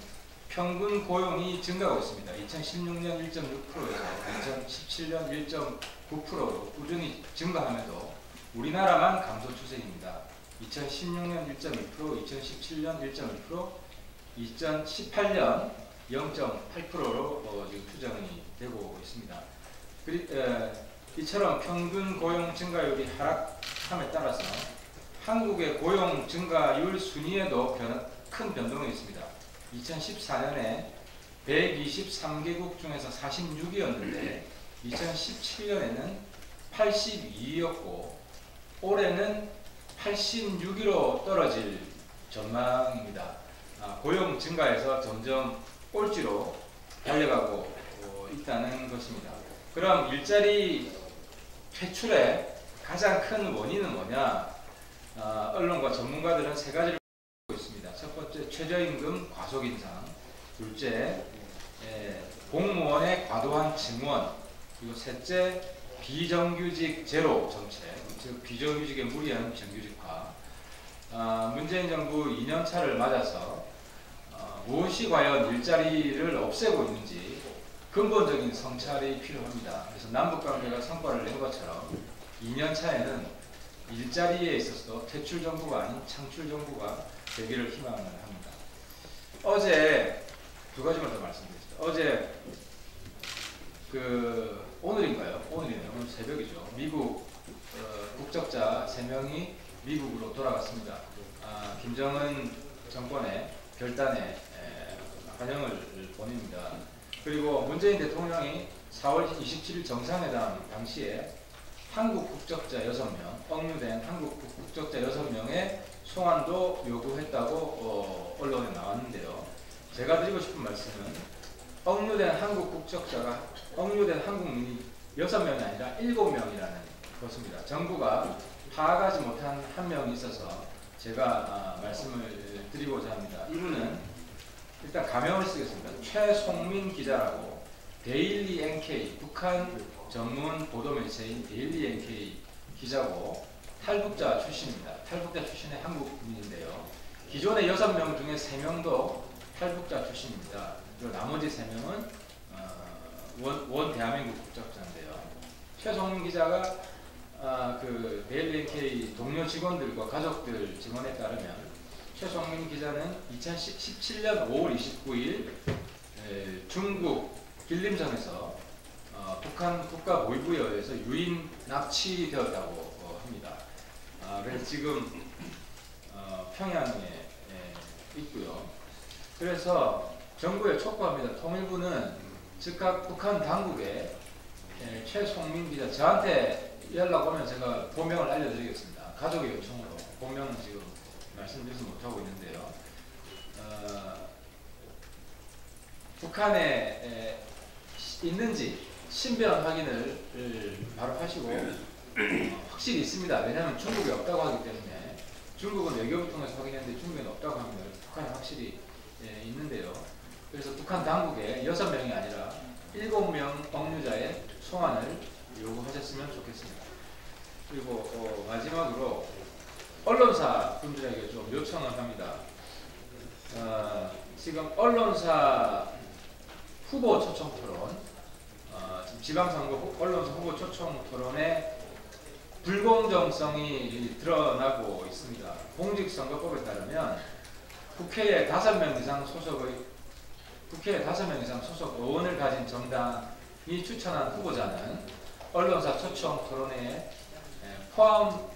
평균 고용이 증가하고 있습니다. 2016년 1.6%에서 2017년 1.9%로 꾸준히 증가하면서 우리나라만 감소 추세입니다. 2016년 1.2%, 2017년 1.1%, 2018년 0.8%로 어, 지금 추정이 되고 있습니다. 그리, 에, 이처럼 평균 고용 증가율이 하락함에 따라서 한국의 고용 증가율 순위에도 변, 큰 변동이 있습니다. 2014년에 123개국 중에서 46위였는데 2017년에는 82위였고 올해는 86위로 떨어질 전망입니다. 아, 고용 증가에서 점점 꼴찌로 달려가고 어, 있다는 것입니다. 그럼 일자리 퇴출의 가장 큰 원인은 뭐냐? 아, 언론과 전문가들은 세 가지를 보고 있습니다. 첫 번째 최저임금 과속 인상, 둘째 예, 공무원의 과도한 증원, 그리고 셋째 비정규직 제로 정책, 즉 비정규직의 무리한 정규직화. 아, 문재인 정부 2년 차를 맞아서 어, 무엇이 과연 일자리를 없애고 있는지 근본적인 성찰이 필요합니다. 그래서 남북 관계가 성과를 낸 것처럼 2년 차에는 일자리에 있어서도 퇴출 정부가 아닌 창출 정부가 되기를 희망을 합니다. 어제 두 가지만 더 말씀드리겠습니다. 어제 그 오늘인가요? 오늘이네요. 오늘 새벽이죠. 미국 어, 국적자 3명이 미국으로 돌아갔습니다. 아, 김정은 정권의 결단에 에, 환영을 보냅니다. 그리고 문재인 대통령이 4월 27일 정상회담 당시에 한국 국적자 6명, 억류된 한국 국적자 6명의 송환도 요구했다고 어, 언론에 나왔는데요. 제가 드리고 싶은 말씀은 억류된 한국 국적자가 억류된 한국민이 6명이 아니라 7명이라는 것입니다. 정부가 파악하지 못한 한 명이 있어서 제가 아, 말씀을 드리고자 합니다. 이분은 일단 가명을 쓰겠습니다. 최송민 기자라고 데일리 NK 북한 전문 보도 매체인 데일리 NK 기자고 탈북자 출신입니다. 탈북자 출신의 한국인인데요. 기존의 6명 중에 3명도 탈북자 출신입니다. 그리고 나머지 3명은 어, 원, 원 대한민국 국적자인데요. 최송민 기자가 아, 그 데일리 NK 동료 직원들과 가족들 증언에 따르면 최송민 기자는 2017년 5월 29일 에, 중국 길림성에서 어, 북한 국가 보위부에 의해서 유인 납치되었다고 어, 합니다. 아, 그래서 지금 어, 평양에 에, 있고요. 그래서 정부에 촉구합니다. 통일부는 즉각 북한 당국에 에, 최송민 기자 저한테 연락 오면 제가 본명을 알려드리겠습니다. 가족의 요청으로 본명은 지금 말씀드리지 못하고 있는데요. 어, 북한에 에, 있는지 신변 확인을 을 바로 하시고 어, 확실히 있습니다. 왜냐하면 중국에 없다고 하기 때문에 중국은 외교부 통해서 확인했는데 중국에는 없다고 합니다. 북한에 확실히 예, 있는데요. 그래서 북한 당국에 여섯 명이 아니라 일곱 명 억류자의 송환을 요구하셨으면 좋겠습니다. 그리고 어, 마지막으로 언론사 분들에게 좀 요청을 합니다. 어, 지금 언론사 후보 초청 토론, 어, 지방선거 후- 언론사 후보 초청 토론에 불공정성이 드러나고 있습니다. 공직선거법에 따르면 국회에 다섯 명 이상 소속의 국회에 다섯 명 이상 소속 의원을 가진 정당이 추천한 후보자는 언론사 초청 토론회에 에, 포함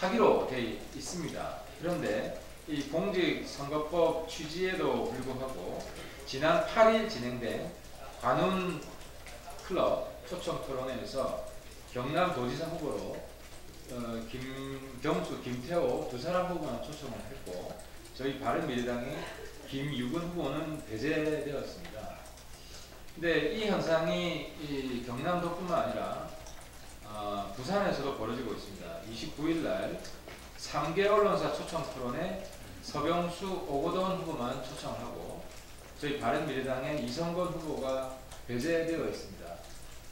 하기로 되어 있습니다. 그런데 이 공직선거법 취지에도 불구하고 지난 8일 진행된 관훈 클럽 초청 토론회에서 경남 도지사 후보로 어, 김경수, 김태호 두 사람 후보만 초청을 했고 저희 바른미래당의 김유근 후보는 배제되었습니다. 근데 이 현상이 이 경남도뿐만 아니라 어, 부산에서도 벌어지고 있습니다. 29일 날 3개 언론사 초청 토론에 서병수, 오고돈 후보만 초청을 하고 저희 바른미래당의 이성건 후보가 배제되어 있습니다.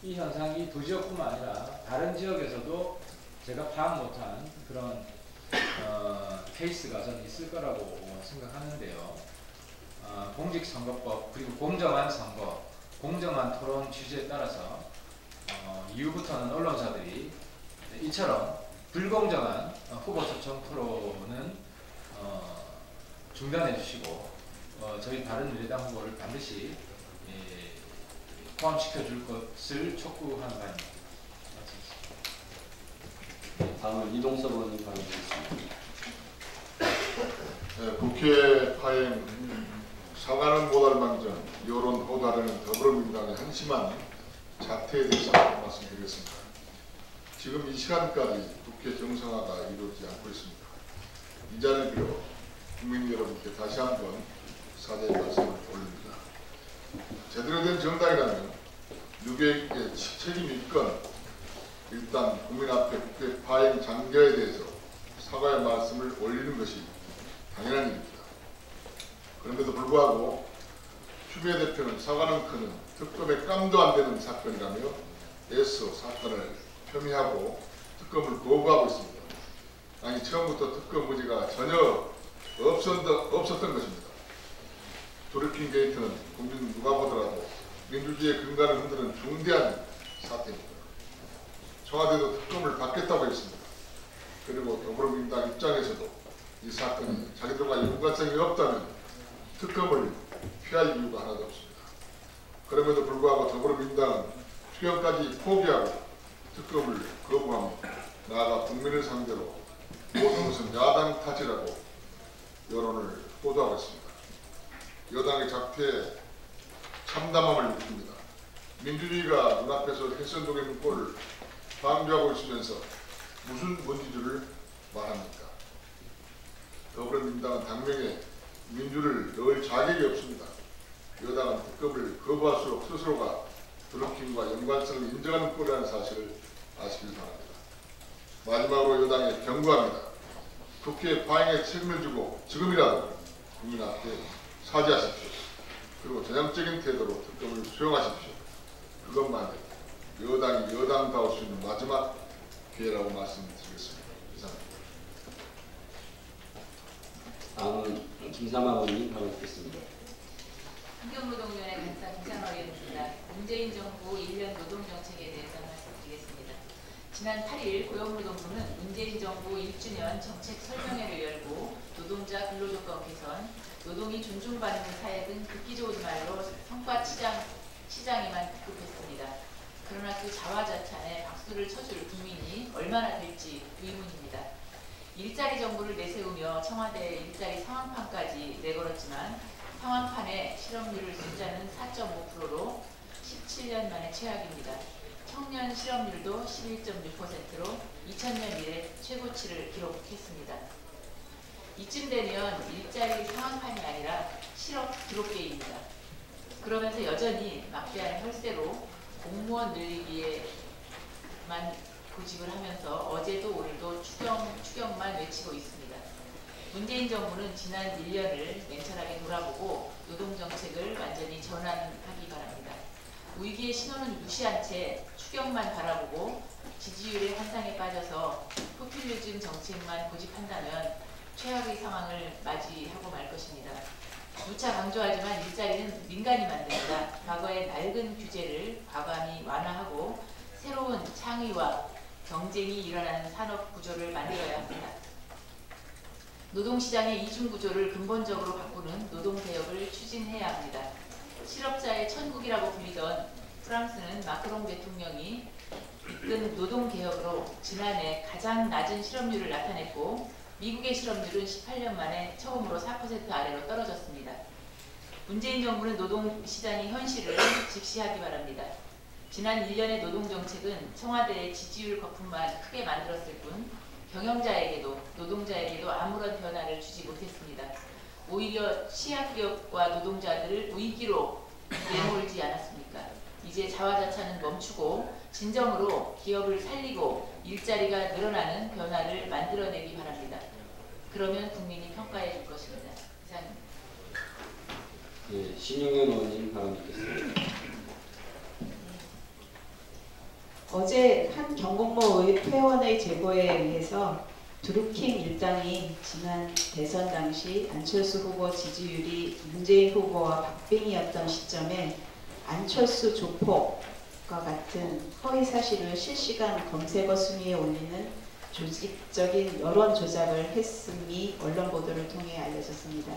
이 현상이 두 지역뿐만 아니라 다른 지역에서도 제가 파악 못한 그런 어, 케이스가 저는 있을 거라고 생각하는데요. 어, 공직선거법 그리고 공정한 선거, 공정한 토론 취지에 따라서 어, 이후부터는 언론사들이 이처럼 불공정한 어, 후보 초청 토론은 어, 중단해 주시고 어, 저희 다른 미래당 후보를 반드시 예, 포함시켜 줄 것을 촉구하는 바입니다. 마치겠습니다. 다음은 이동섭 의원님 발언드리겠습니다. 네, 국회 파행 사과는 못할 망정 여론 호달하는 더불어민주당의 한심한 자태에 대해서 말씀드리겠습니다. 지금 이 시간까지 국회 정상화가 이루어지지 않고 있습니다. 이 자리를 빌어 국민 여러분께 다시 한번 사죄의 말씀을 올립니다. 제대로 된 정당이라면 누구에게 책임이 있건 일단 국민 앞에 국회 파행 장려에 대해서 사과의 말씀을 올리는 것이 당연한 일입니다. 그런데도 불구하고 추미애 대표는 사과는 크는 특검에 깜도 안 되는 사건이라며 애써 사건을 폄훼하고 특검을 거부하고 있습니다. 아니 처음부터 특검 의지가 전혀 없었던, 없었던 것입니다. 조르킨 게이트는 국민 누가 보더라도 민주주의의 근간을 흔드는 중대한 사태입니다. 청와대도 특검을 받겠다고 했습니다. 그리고 더불어민주당 입장에서도 이 사건이 자기들과 연관성이 없다면 특검을 피할 이유가 하나도 없습니다. 그럼에도 불구하고 더불어민주당은 투표까지 포기하고 특검을 거부합니다. 나아가 국민을 상대로 모든 것은 야당 탓이라고 여론을 보도하고 있습니다. 여당의 작태에 참담함을 느낍니다. 민주주의가 눈앞에서 훼손되는 꼴을 방조하고 있으면서 무슨 문제주를 말합니까? 더불어민주당은 당명에 민주를 넣을 자격이 없습니다. 여당은 특검을 거부할수록 스스로가 드루킹과 연관성을 인정하는 꼴이라는 사실을 아시길 바랍니다. 마지막으로 여당에 경고합니다. 국회 파행에 책임을 지고 지금이라도 국민 앞에 사죄하십시오. 그리고 전향적인 태도로 특검을 수용하십시오. 그것만 여당이 여당다울 수 있는 마지막 기회라고. 이상입니다. 다음은 김사마 의원님 발언 듣겠습니다. 환경노동위원회 간사 김상화 의원입니다. 문재인 정부 1년 노동정책에 대해서 말씀드리겠습니다. 지난 8일 고용노동부는 문재인 정부 1주년 정책 설명회를 열고 노동자 근로조건 개선, 노동이 존중받는 사회 등 듣기 좋은 말로 성과 치장, 시장에만 급급했습니다. 그러나 그 자화자찬에 박수를 쳐줄 국민이 얼마나 될지 의문입니다. 일자리 정부를 내세우며 청와대 일자리 상황판까지 내걸었지만 상황판에 실업률을 숫자는 4.5%로 17년 만에 최악입니다. 청년 실업률도 11.6%로 2000년 이래 최고치를 기록했습니다. 이쯤 되면 일자리 상황판이 아니라 실업 기록계입니다. 그러면서 여전히 막대한 혈세로 공무원 늘리기에만 고집을 하면서 어제도 오늘도 추경, 추경만 외치고 있습니다. 문재인 정부는 지난 1년을 냉철하게 돌아보고 노동정책을 완전히 전환하기 바랍니다. 위기의 신호는 무시한 채 추경만 바라보고 지지율의 환상에 빠져서 포퓰리즘 정책만 고집한다면 최악의 상황을 맞이하고 말 것입니다. 누차 강조하지만 일자리는 민간이 만듭니다. 과거의 낡은 규제를 과감히 완화하고 새로운 창의와 경쟁이 일어나는 산업 구조를 만들어야 합니다. 노동시장의 이중 구조를 근본적으로 바꾸는 노동개혁을 추진해야 합니다. 실업자의 천국이라고 불리던 프랑스는 마크롱 대통령이 이끈 노동개혁으로 지난해 가장 낮은 실업률을 나타냈고 미국의 실업률은 18년 만에 처음으로 4% 아래로 떨어졌습니다. 문재인 정부는 노동시장의 현실을 직시하기 바랍니다. 지난 1년의 노동정책은 청와대의 지지율 거품만 크게 만들었을 뿐 경영자에게도 노동자에게도 아무런 변화를 주지 못했습니다. 오히려 취약기업과 노동자들을 위기로 내몰지 않았습니까? 이제 자화자찬은 멈추고 진정으로 기업을 살리고 일자리가 늘어나는 변화를 만들어내기 바랍니다. 그러면 국민이 평가해 줄 것입니다. 이상입니다. 예, 신용현 의원님 발언 듣겠습니다. 어제 한 경공모 의 회원의 제보에 의해서 드루킹 일당이 지난 대선 당시 안철수 후보 지지율이 문재인 후보와 박빙이었던 시점에 안철수 조폭과 같은 허위 사실을 실시간 검색어 순위에 올리는 조직적인 여론 조작을 했음이 언론 보도를 통해 알려졌습니다.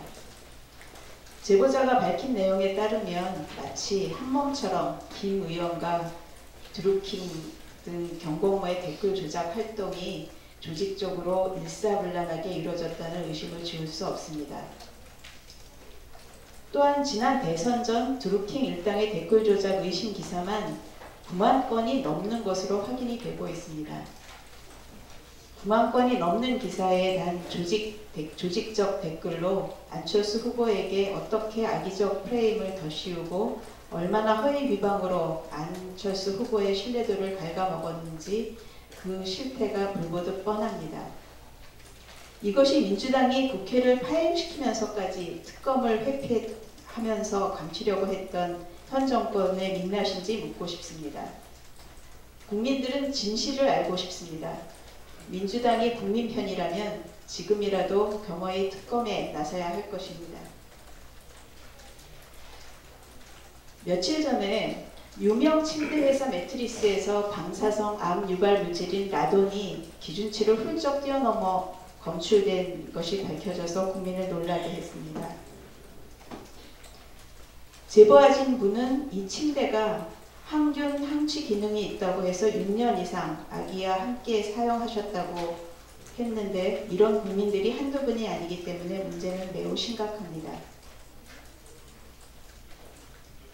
제보자가 밝힌 내용에 따르면 마치 한 몸처럼 김 의원과 드루킹 등 경공모의 댓글 조작 활동이 조직적으로 일사불란하게 이루어졌다는 의심을 지울 수 없습니다. 또한 지난 대선 전 드루킹 일당의 댓글 조작 의심 기사만 9만 건이 넘는 것으로 확인이 되고 있습니다. 9만 건이 넘는 기사에 단 조직, 조직적 댓글로 안철수 후보에게 어떻게 악의적 프레임을 더 씌우고 얼마나 허위 비방으로 안철수 후보의 신뢰도를 갉아먹었는지 그 실태가 불보듯 뻔합니다. 이것이 민주당이 국회를 파행시키면서까지 특검을 회피하면서 감추려고 했던 현 정권의 민낯인지 묻고 싶습니다. 국민들은 진실을 알고 싶습니다. 민주당이 국민 편이라면 지금이라도 겸허히 특검에 나서야 할 것입니다. 며칠 전에 유명 침대 회사 매트리스에서 방사성 암 유발 물질인 라돈이 기준치를 훌쩍 뛰어넘어 검출된 것이 밝혀져서 국민을 놀라게 했습니다. 제보하신 분은 이 침대가 항균 항취 기능이 있다고 해서 6년 이상 아기와 함께 사용하셨다고 했는데 이런 국민들이 한두 분이 아니기 때문에 문제는 매우 심각합니다.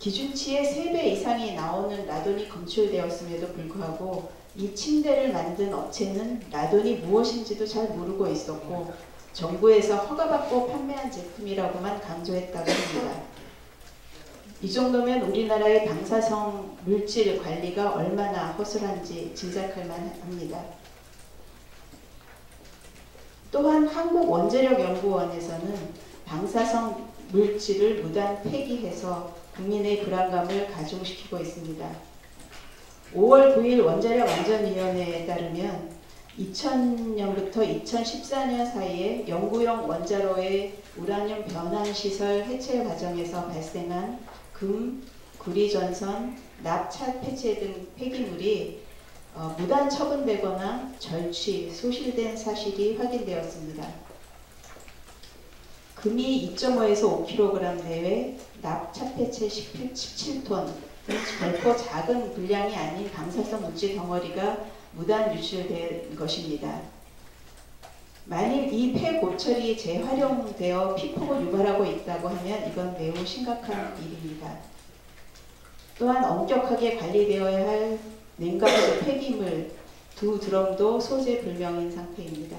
기준치의 3배 이상이 나오는 라돈이 검출되었음에도 불구하고 이 침대를 만든 업체는 라돈이 무엇인지도 잘 모르고 있었고 정부에서 허가받고 판매한 제품이라고만 강조했다고 합니다. 이 정도면 우리나라의 방사성 물질 관리가 얼마나 허술한지 짐작할 만합니다. 또한 한국원자력연구원에서는 방사성 물질을 무단 폐기해서 국민의 불안감을 가중시키고 있습니다. 5월 9일 원자력 안전위원회에 따르면 2000년부터 2014년 사이에 영구용 원자로의 우라늄 변환 시설 해체 과정에서 발생한 금, 구리 전선, 납차 폐체 등 폐기물이 어, 무단 처분되거나 절취, 소실된 사실이 확인되었습니다. 금이 2.5에서 5kg 내외, 납차 폐체 17톤, 결코 작은 분량이 아닌 방사성 물질 덩어리가 무단 유출된 것입니다. 만일 이 폐고철이 재활용되어 피폭을 유발하고 있다고 하면 이건 매우 심각한 일입니다. 또한 엄격하게 관리되어야 할 냉각수 폐기물 두 드럼도 소재 불명인 상태입니다.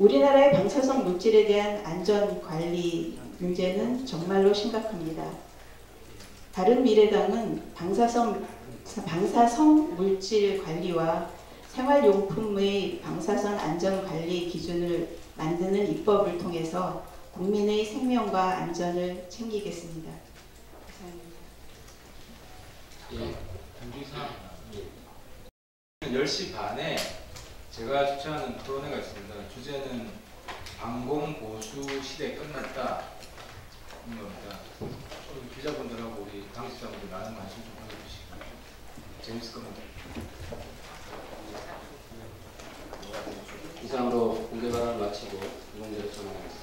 우리나라의 방사성 물질에 대한 안전 관리 문제는 정말로 심각합니다. 다른 미래당은 방사성, 방사성 물질 관리와 생활용품의 방사선 안전 관리 기준을 만드는 입법을 통해서 국민의 생명과 안전을 챙기겠습니다. 감사합니다. 예. 10시 반에 제가 주최하는 토론회가 있습니다. 주제는 방공 보수 시대 끝났다 인 겁니다. 좀 기자분들하고 우리 당직자분들 많은 관심 좀 가져주시고 재밌을 겁니다. 이상으로 공개 발언을 마치고 이공제를 전환하겠습니다.